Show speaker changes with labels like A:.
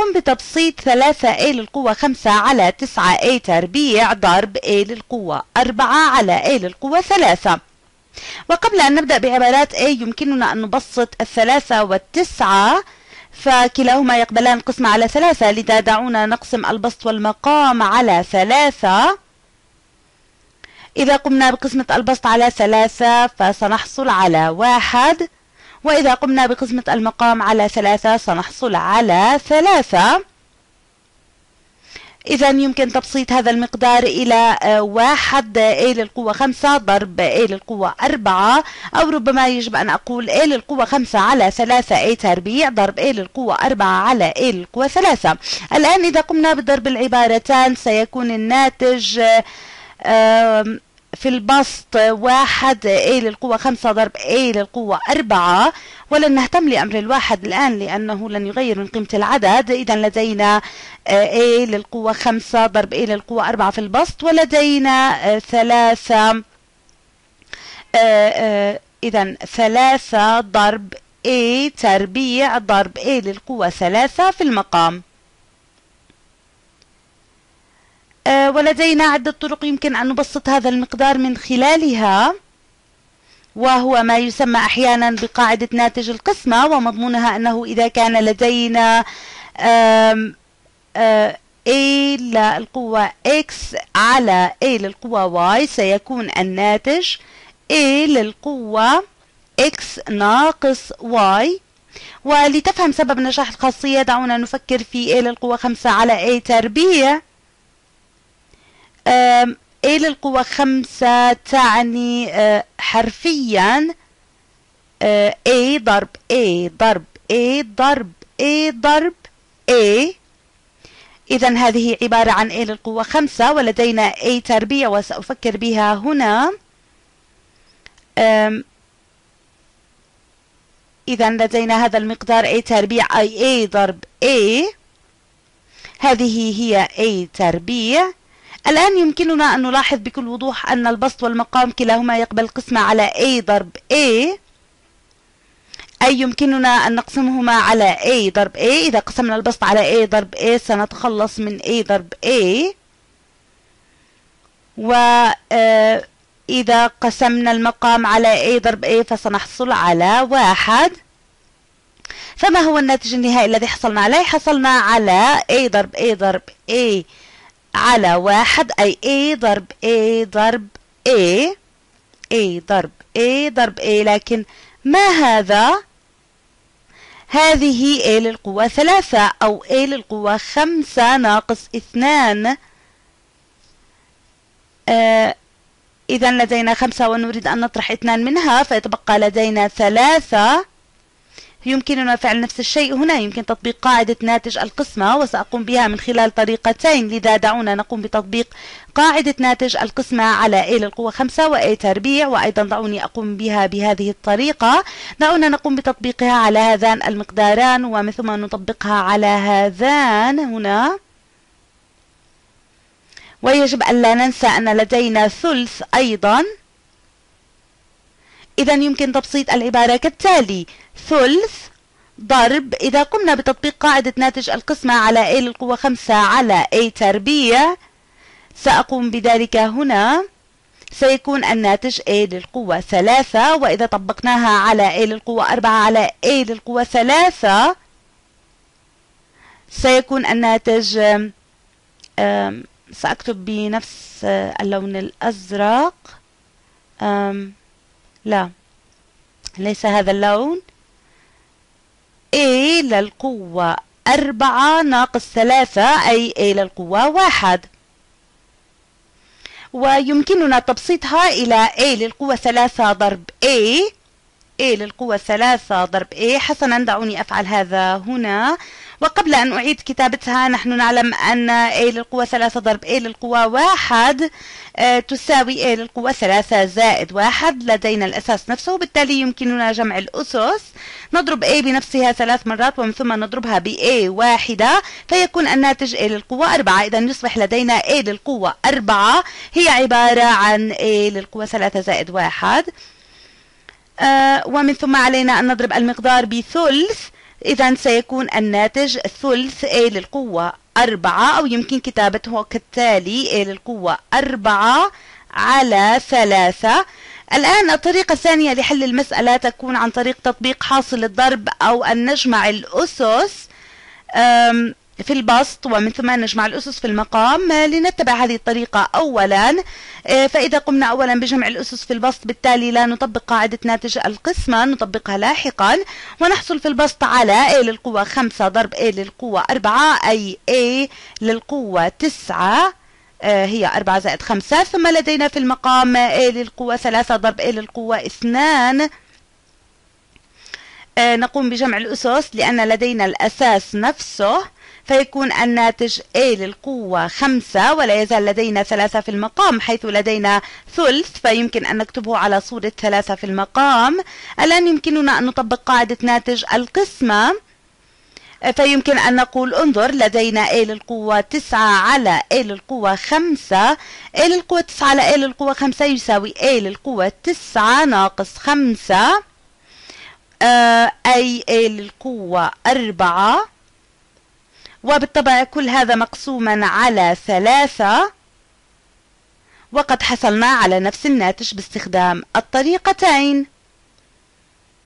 A: سأقوم بتبسيط 3A للقوة 5 على 9A تربيع ضرب A للقوة 4 على A للقوة 3 وقبل أن نبدأ بعبارات A يمكننا أن نبسط الثلاثة والتسعة فكلاهما يقبلان القسمة على ثلاثة. لذا دعونا نقسم البسط والمقام على ثلاثة. إذا قمنا بقسمة البسط على ثلاثة فسنحصل على واحد. وإذا قمنا بقسمة المقام على ثلاثة سنحصل على ثلاثة. إذا يمكن تبسيط هذا المقدار إلى آه، واحد A للقوة خمسة ضرب A للقوة أربعة أو ربما يجب أن أقول A للقوة خمسة على ثلاثة A تربيع ضرب A للقوة أربعة على A للقوة ثلاثة. الآن إذا قمنا بضرب العبارتان سيكون الناتج في البسط واحد A للقوة خمسة ضرب A للقوة أربعة. ولن نهتم لأمر الواحد الآن لأنه لن يغير من قيمة العدد. إذا لدينا A للقوة خمسة ضرب A للقوة أربعة في البسط. ولدينا ثلاثة إذا ثلاثة ضرب A تربيع ضرب A للقوة ثلاثة في المقام آه، ولدينا عدة طرق يمكن أن نبسط هذا المقدار من خلالها. وهو ما يسمى أحيانا بقاعدة ناتج القسمة ومضمونها أنه إذا كان لدينا A للقوة X على A للقوة Y سيكون الناتج A للقوة X ناقص Y. ولتفهم سبب نجاح الخاصية دعونا نفكر في A للقوة 5 على A تربيع. A للقوة خمسة تعني حرفيا A ضرب A ضرب A ضرب A ضرب A. إذا هذه عبارة عن A للقوة خمسة ولدينا A تربيع وسأفكر بها هنا. إذا لدينا هذا المقدار A تربيع أي A ضرب A. هذه هي A تربيع. الآن يمكننا أن نلاحظ بكل وضوح أن البسط والمقام كلاهما يقبل القسمة على A ضرب A. أي يمكننا أن نقسمهما على A ضرب A إذا قسمنا البسط على A ضرب A سنتخلص من A ضرب A. وإذا آه، قسمنا المقام على A ضرب A فسنحصل على واحد. فما هو الناتج النهائي الذي حصلنا عليه؟ حصلنا على A ضرب A ضرب A. على واحد أي A ضرب A ضرب A A ضرب A ضرب A لكن ما هذا؟ هذه A للقوة ثلاثة أو A للقوة خمسة ناقص اثنان آه إذا لدينا خمسة ونريد أن نطرح اثنان منها فيتبقى لدينا ثلاثة يمكننا فعل نفس الشيء هنا. يمكن تطبيق قاعدة ناتج القسمة وسأقوم بها من خلال طريقتين. لذا دعونا نقوم بتطبيق قاعدة ناتج القسمة على A للقوة 5 و A تربيع. وأيضا دعوني أقوم بها بهذه الطريقة. دعونا نقوم بتطبيقها على هذان المقداران. ومن ثم نطبقها على هذان هنا. ويجب أن لا ننسى أن لدينا ثلث أيضا. إذا يمكن تبسيط العبارة كالتالي. ثلث ضرب. إذا قمنا بتطبيق قاعدة ناتج القسمة على A للقوة 5 على A تربيع سأقوم بذلك هنا. سيكون الناتج A للقوة 3 وإذا طبقناها على A للقوة 4 على A للقوة 3 سيكون الناتج سأكتب بنفس اللون الأزرق. لا. ليس هذا اللون. A للقوة أربعة ناقص ثلاثة أي A للقوة واحد. ويمكننا تبسيطها إلى A للقوة ثلاثة ضرب A. A للقوة ثلاثة ضرب A. حسنا دعوني أفعل هذا هنا. وقبل أن أعيد كتابتها نحن نعلم أن A للقوة ثلاثة ضرب A للقوة واحد آه، تساوي A للقوة ثلاثة زائد واحد لدينا الأساس نفسه وبالتالي يمكننا جمع الأسس. نضرب A بنفسها ثلاث مرات ومن ثم نضربها ب A واحدة فيكون الناتج A للقوة أربعة. إذا يصبح لدينا A للقوة أربعة هي عبارة عن A للقوة ثلاثة زائد واحد. آه، ومن ثم علينا أن نضرب المقدار بثلث. إذا سيكون الناتج ثلث A للقوة أربعة أو يمكن كتابته كالتالي A للقوة أربعة على ثلاثة. الآن الطريقة الثانية لحل المسألة تكون عن طريق تطبيق حاصل الضرب أو أن نجمع الأسس في البسط ومن ثم نجمع الأسس في المقام. لنتبع هذه الطريقة أولا. آه، فإذا قمنا أولا بجمع الأسس في البسط بالتالي لا نطبق قاعدة ناتج القسمة نطبقها لاحقا. ونحصل في البسط على A للقوة 5 ضرب A للقوة 4 أي A للقوة 9 آه، هي 4 زائد 5 ثم لدينا في المقام A للقوة 3 ضرب A للقوة 2 آه، نقوم بجمع الأسس لأن لدينا الأساس نفسه. فيكون الناتج A للقوة خمسة ولا يزال لدينا ثلاثة في المقام حيث لدينا ثلث فيمكن أن نكتبه على صورة ثلاثة في المقام. الآن يمكننا أن نطبق قاعدة ناتج القسمة. فيمكن أن نقول انظر لدينا A للقوة 9 على A للقوة 5 A للقوة 9 على A للقوة 5 يساوي A للقوة 9 ناقص 5 آه، أي A للقوة 4 وبالطبع كل هذا مقسوما على ثلاثة. وقد حصلنا على نفس الناتج باستخدام الطريقتين.